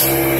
Thank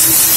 Jesus.